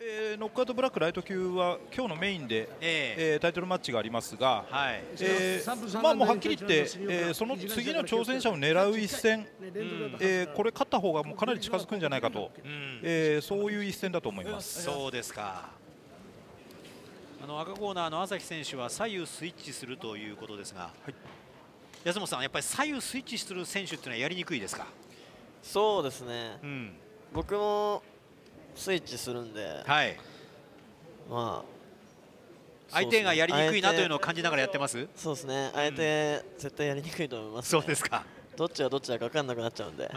えー、ノックアウトブラックライト級は今日のメインで、えー、えー、タイトルマッチがありますが、はい。えー、まあもうはっきり言って、えー、その次の挑戦者を狙う一戦、うん、えー、これ勝った方がもうかなり近づくんじゃないかと、うん、えー、そういう一戦だと思います。そうですか。あの赤コーナーの朝日選手は左右スイッチするということですが、はい、安本さんやっぱり左右スイッチする選手っていうのはやりにくいですか？そうですね、うん、僕もスイッチするんで、はい、まあ相手がやりにくいなというのを感じながらやってます？そうですね。相手、絶対やりにくいと思います、ね、そうですか。どっちがどっちだか分かんなくなっちゃうんで。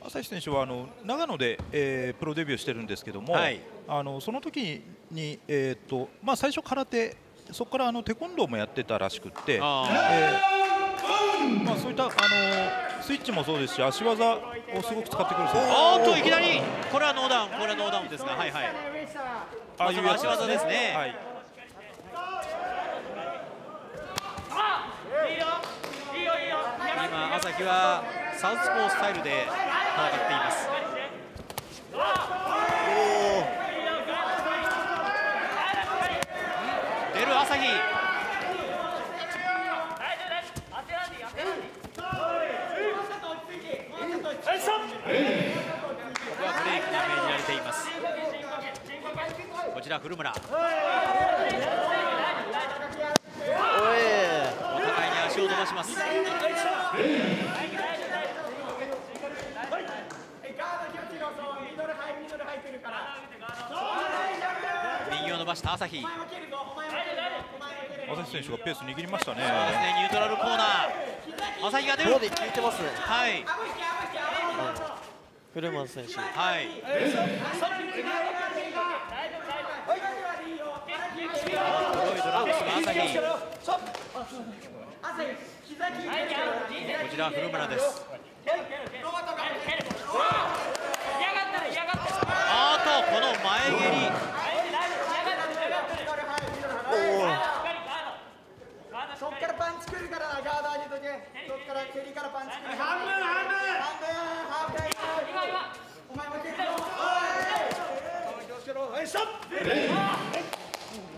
朝日選手はあの長野で、えー、プロデビューしてるんですけども、はい、あのその時に、えーとまあ、最初空手そこからあのテコンドーもやってたらしくて、えーまあ、そういったあのスイッチもそうですし足技をすごく使ってくるおっといきなり。これはノーダウン。これはノーダウンですが。はいはい。ああいう足技ですね、はい、今朝日はサウスポースタイルで戦っています。出る朝日ここはブレーキが命じられていますこちら古村お互いに足を伸ばします右を伸ばした朝日朝日選手がペース握りましたね。そうですね、ニュートラルコーナー。朝日が出る。効いてますね。はい。フルマン選手。はい。ロイドランスが朝日。こちら古村です。あとこの前蹴り。そっからパンチくるからガード上げとけそっから蹴りからパンチくる半分半分半分ハー。フタイムお前も蹴るぞ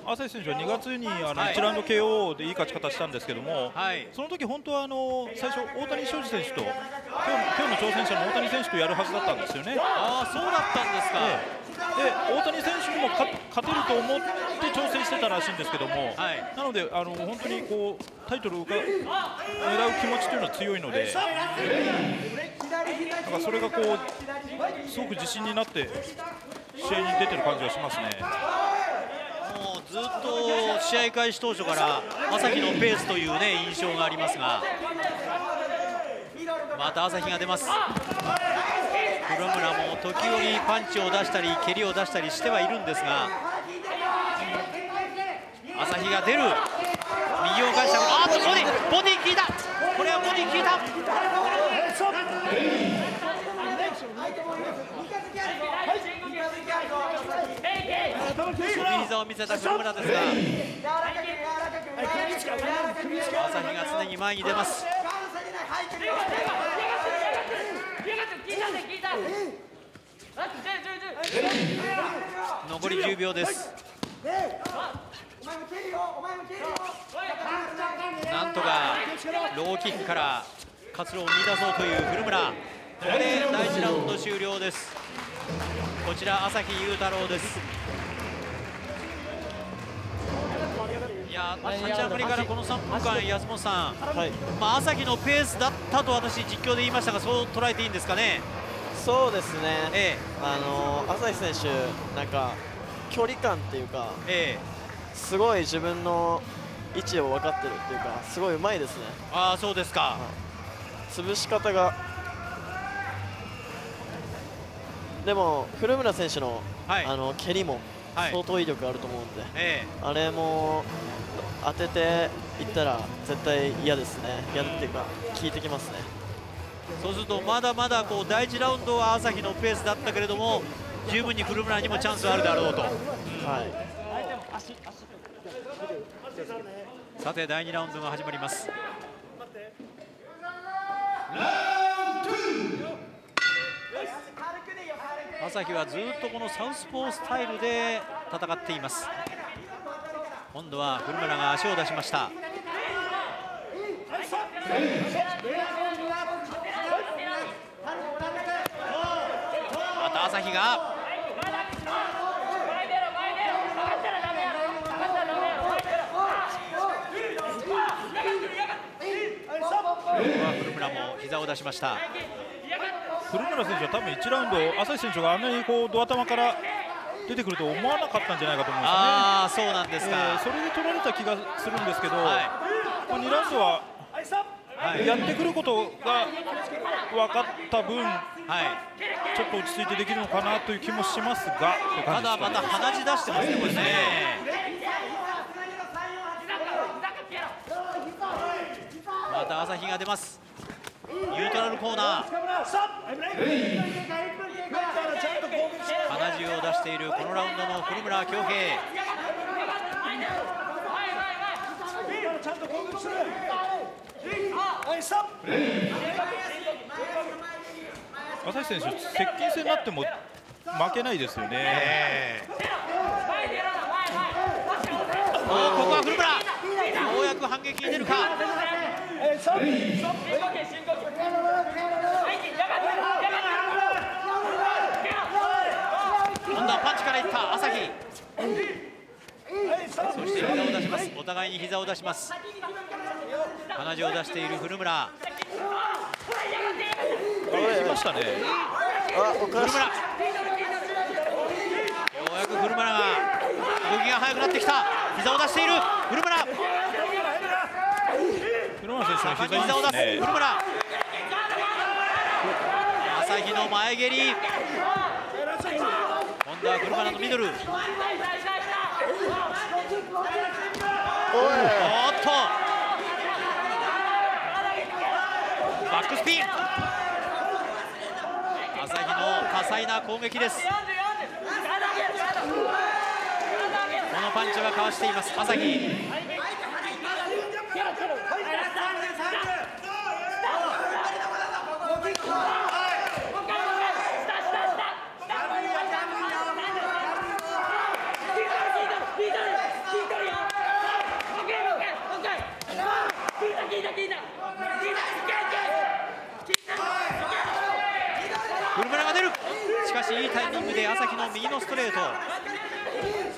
朝日選手は2月にあの1ラウンド KO でいい勝ち方したんですけども、はい、その時本当はあの最初、大谷翔二選手と今日今日の挑戦者の大谷選手とやるはずだったんですよね。あそうだったんですか、で大谷選手にも勝てると思って挑戦してたらしいんですけども、はい、なのであの本当にこうタイトルを狙う気持ちというのは強いので、だからそれがこうすごく自信になって試合に出てる感じがしますね。ずっと試合開始当初から朝日のペースという、ね、印象がありますが。また朝日が出ます。黒村も時折パンチを出したり蹴りを出したりしてはいるんですが。朝日が出る。右を返した。あっとボディボディ効いたこれはボディ効いた右膝を見せた黒村ですが朝日が常に前に出ます。残り10秒です。なんとかローキックから活路を見出そうという古村。ここで第1ラウンド終了です。こちら朝日雄太郎です。いや立ち上がりからこの3分間安本さん、はい、まあ、朝日のペースだったと私実況で言いましたがそう捉えていいんですかね？そうですね、ええ、あの朝日選手、なんか距離感っていうか、ええ、すごい自分の位置を分かってるっていうか、すごいうまいですね。あそうですか、はい、潰し方が。でも古村選手の,、はい、あの蹴りも相当威力あると思うんで、ええ、あれも当てていったら絶対嫌ですね、嫌っていうか、効いてきますね。そうするとまだまだこう第1ラウンドは朝日のペースだったけれども十分に古村にもチャンスあるだろうと、うん、はい、さて第2ラウンドが始まります。朝日はずっとこのサウスポースタイルで戦っています今度は古村が足を出しました。また朝日が。古村も膝を出しました。古村選手は多分1ラウンド朝日選手があんなにこうドア玉から出てくると思わなかったんじゃないかと思うんですよねあそうなんですか、えー、それで取られた気がするんですけど、はい、2ラウンドはやってくることが分かった分、はい、ちょっと落ち着いてできるのかなという気もしますが、まだまた鼻血出してますね、これね。また朝日が出ます。ニュートラルコーナー。鼻血を出しているこのラウンドの古村恭平。ちゃんと攻撃する。朝日選手、接近戦になっても負けないですよね。ここは古村、ようやく反撃に出るか。今度パンチからいった朝日。そして膝を出します。お互いに膝を出します。鼻血を出している古村。来ましたね。古村。ようやく古村が動きが速くなってきた。膝を出している。古村。古村選手の膝を出す。古村。朝日の前蹴り。今度は古村のミドル。おっと。バックスピン。朝日の多彩な攻撃です。このパンチはかわしています朝日。しいいタイミングで朝日の右のストレート、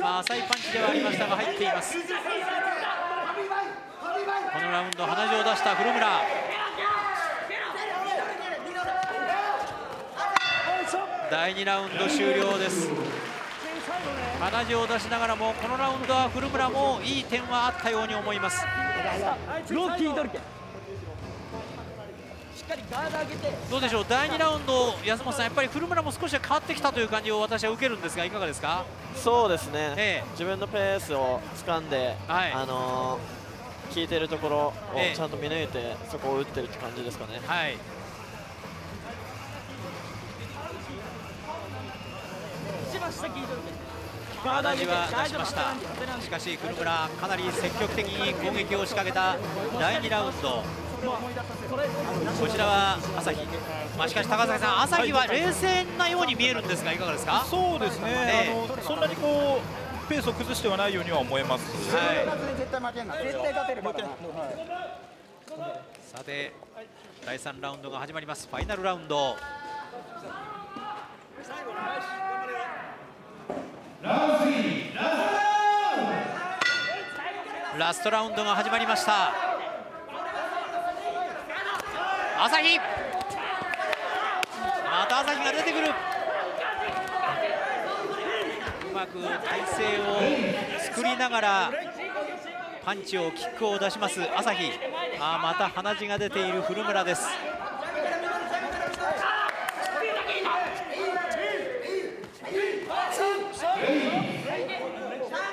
まあ、浅いパンチではありましたが入っています。このラウンド鼻血を出した古村。第2ラウンド終了です。鼻血を出しながらもこのラウンドは古村もいい点はあったように思います。どうでしょう？第2ラウンド安本さんやっぱり古村も少しは変わってきたという感じを私は受けるんですがいかがですか？そうですね、ええ、自分のペースを掴んで、はい、あのー、効いてるところをちゃんと見抜いて、え、そこを打ってるって感じですかね。はい。鼻血は出しました。しかし古村かなり積極的に攻撃を仕掛けた第2ラウンドこちらは朝日、まあ、しかし高崎さん、朝日は冷静なように見えるんですが、いかがですか？そうですね、えー、あのそんなにこうペースを崩してはないようには思えます。はい、さて、第3ラウンドが始まります、ファイナルラウンド。ラストラウンドが始まりました。朝日。また朝日が出てくる。うまく体勢を作りながらパンチをキックを出します朝日。あまた鼻血が出ている古村です。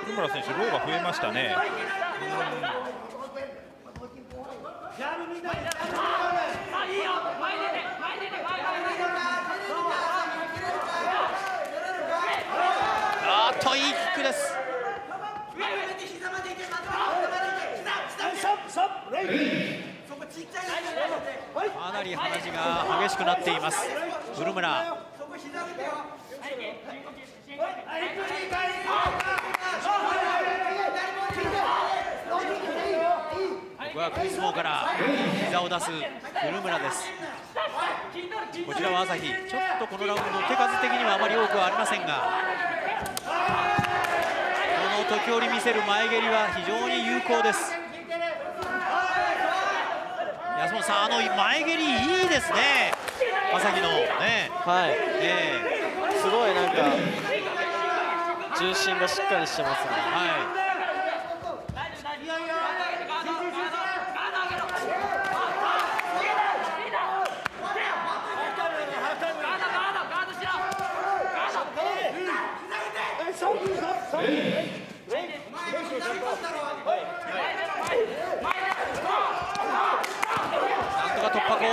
古村選手ローが増えましたねあっといいキックです。かなり鼻血が激しくなっています。古村。こはクリスモから膝を出す古村です。こちらは朝日。ちょっとこのラウンド手数的にはあまり多くはありませんが時折見せる前蹴りは非常に有効です。安本さんあの前蹴りいいですね。朝日のね。はい、えー、すごいなんか重心がしっかりしてますね。はい。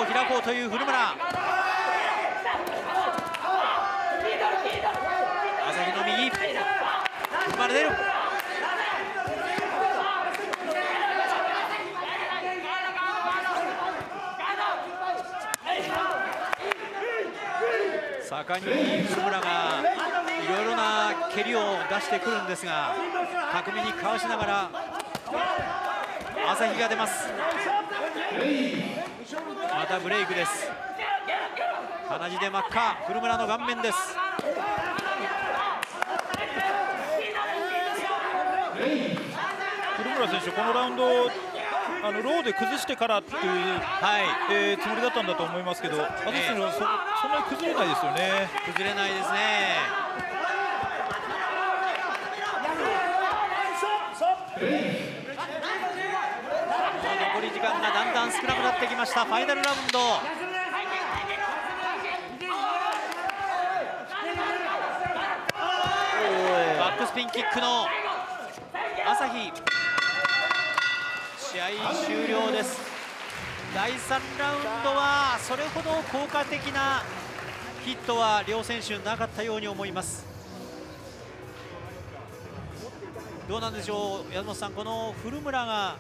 を開こうという古村。朝日の右。踏まで出る。盛んに古村がいろいろな蹴りを出してくるんですが巧みにかわしながら朝日が出ます。またブレイクです。鼻血で真っ赤。古村の顔面です。古村選手このラウンドあのローで崩してからっていう、はい。えー、つもりだったんだと思いますけど、私たちのそそんなに崩れないですよね。崩れないですね。残り時間少なくなってきました。ファイナルラウンド。バックスピンキックの朝日。試合終了です。第3ラウンドはそれほど効果的なヒットは両選手なかったように思います。どうなんでしょう、山本さん、この古村が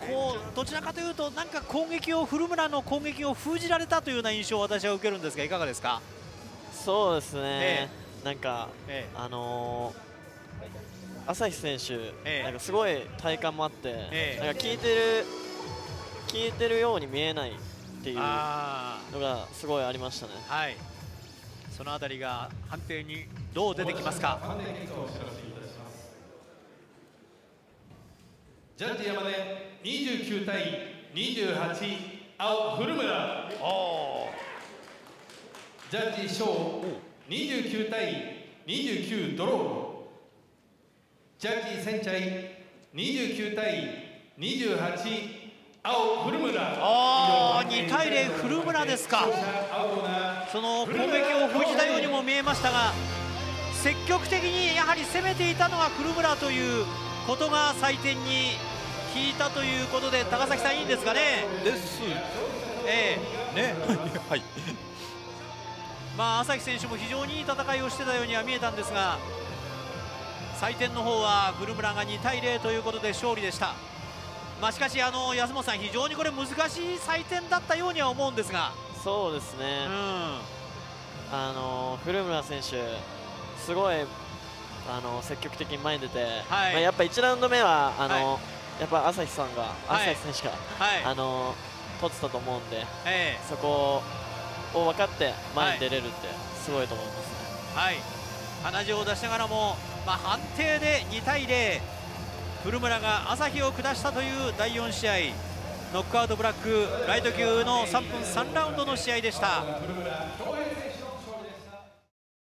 こうどちらかというとなんか攻撃を古村の攻撃を封じられたというような印象を私は受けるんですがいかがですか？そうですね、ええ、なんか、え、あのー、朝日選手、なんかすごい体感もあって、なんか聞いてる聞いてるように見えないっていうのがすごいありましたね。はい。そのあたりが判定にどう出てきますか？ジャッジ山根29対28青古村。ジャッジ翔29対29ドロー。ジャッジ千茶29対28青古村。ああ2対0古村ですか。その攻撃を封じたようにも見えましたが積極的にやはり攻めていたのが古村ということが採点に効いたということで高崎さんいいんですかね？ですええ。ね。はい。まあ朝日選手も非常にいい戦いをしてたようには見えたんですが採点の方は古村が2対0ということで勝利でした。まあしかしあの安本さん非常にこれ難しい採点だったようには思うんですが。そうですね、うん、あの古村選手すごいあの積極的に前に出て、はい、まあ、やっぱ1ラウンド目はあの、はい、やっぱ朝日さんが、朝日選手が、あの取ってたと思うんで、そこを分かって前に出れるってすごいと思いますね。はい、鼻血を出しながらも、まあ、判定で2対0古村が朝日を下したという第4試合。ノックアウトブラックライト級の3分3ラウンドの試合でした。